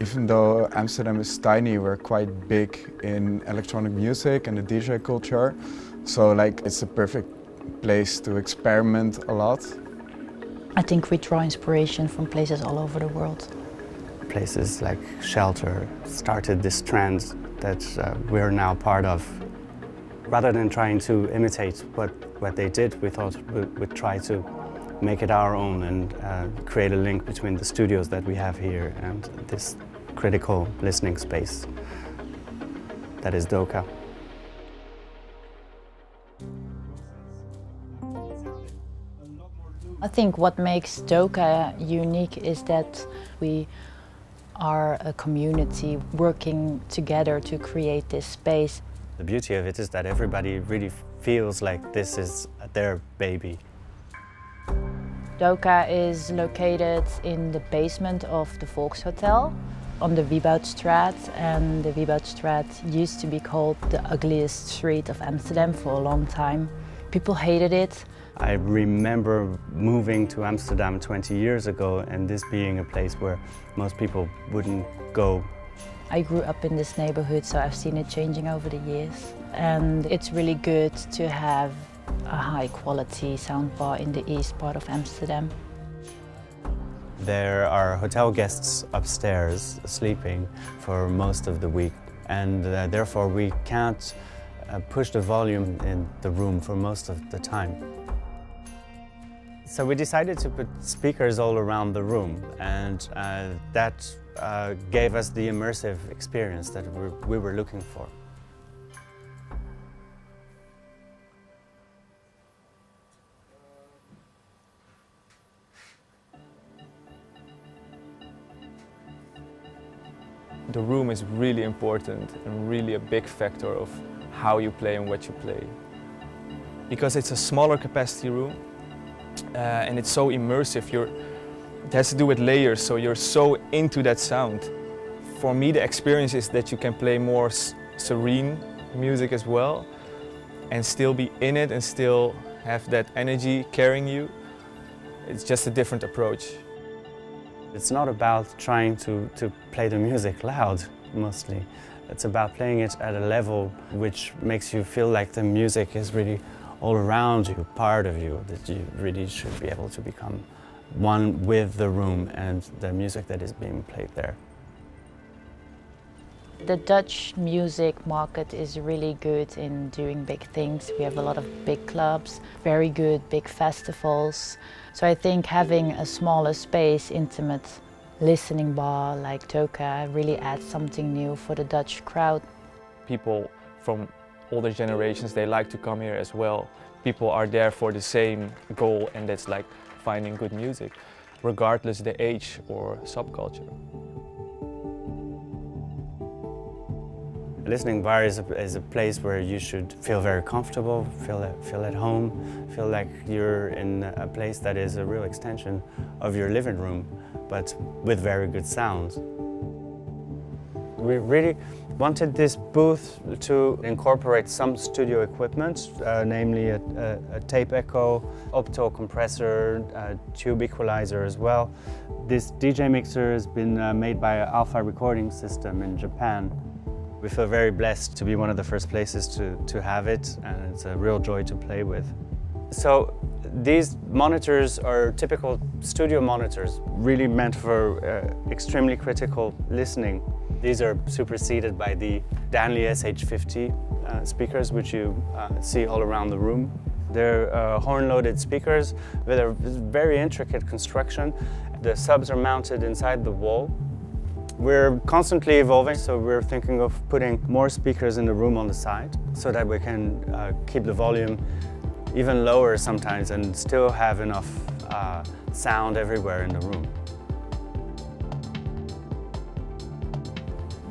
Even though Amsterdam is tiny, we're quite big in electronic music and the DJ culture. So like it's a perfect place to experiment a lot. I think we draw inspiration from places all over the world. Places like Shelter started this trend that uh, we're now part of. Rather than trying to imitate what, what they did, we thought we'd, we'd try to make it our own and uh, create a link between the studios that we have here and this critical listening space that is Doka. I think what makes Doka unique is that we are a community working together to create this space. The beauty of it is that everybody really feels like this is their baby. Doka is located in the basement of the Volkshotel on the Wibautstraat and the Wibautstraat used to be called the ugliest street of Amsterdam for a long time. People hated it. I remember moving to Amsterdam 20 years ago and this being a place where most people wouldn't go. I grew up in this neighborhood so I've seen it changing over the years and it's really good to have a high quality sound bar in the east part of Amsterdam. There are hotel guests upstairs sleeping for most of the week and uh, therefore we can't uh, push the volume in the room for most of the time. So we decided to put speakers all around the room and uh, that uh, gave us the immersive experience that we were looking for. The room is really important and really a big factor of how you play and what you play. Because it's a smaller capacity room uh, and it's so immersive, you're, it has to do with layers, so you're so into that sound. For me, the experience is that you can play more serene music as well and still be in it and still have that energy carrying you. It's just a different approach. It's not about trying to, to play the music loud, mostly. It's about playing it at a level which makes you feel like the music is really all around you, part of you, that you really should be able to become one with the room and the music that is being played there. The Dutch music market is really good in doing big things. We have a lot of big clubs, very good big festivals. So I think having a smaller space, intimate listening bar like Doka really adds something new for the Dutch crowd. People from older generations, they like to come here as well. People are there for the same goal and that's like finding good music, regardless the age or subculture. Listening bar is a, is a place where you should feel very comfortable, feel at, feel at home, feel like you're in a place that is a real extension of your living room, but with very good sound. We really wanted this booth to incorporate some studio equipment, uh, namely a, a, a, tape echo, opto compressor, tube equalizer as well. This DJ mixer has been uh, made by Alpha Recording System in Japan. We feel very blessed to be one of the first places to, to have it and it's a real joy to play with. So these monitors are typical studio monitors, really meant for uh, extremely critical listening. These are superseded by the Danley SH50 uh, speakers, which you uh, see all around the room. They're uh, horn-loaded speakers with a very intricate construction. The subs are mounted inside the wall we're constantly evolving, so we're thinking of putting more speakers in the room on the side so that we can uh, keep the volume even lower sometimes and still have enough uh, sound everywhere in the room.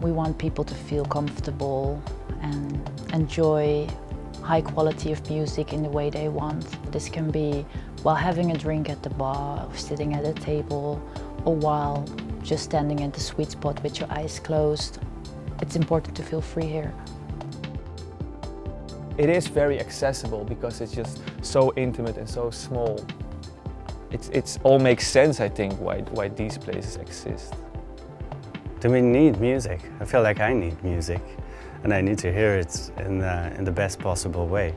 We want people to feel comfortable and enjoy high quality of music in the way they want. This can be while having a drink at the bar, or sitting at a table, or while just standing at the sweet spot with your eyes closed. It's important to feel free here. It is very accessible because it's just so intimate and so small. It's, it's all makes sense, I think, why, why these places exist. Do we need music? I feel like I need music and I need to hear it in, uh, in the best possible way.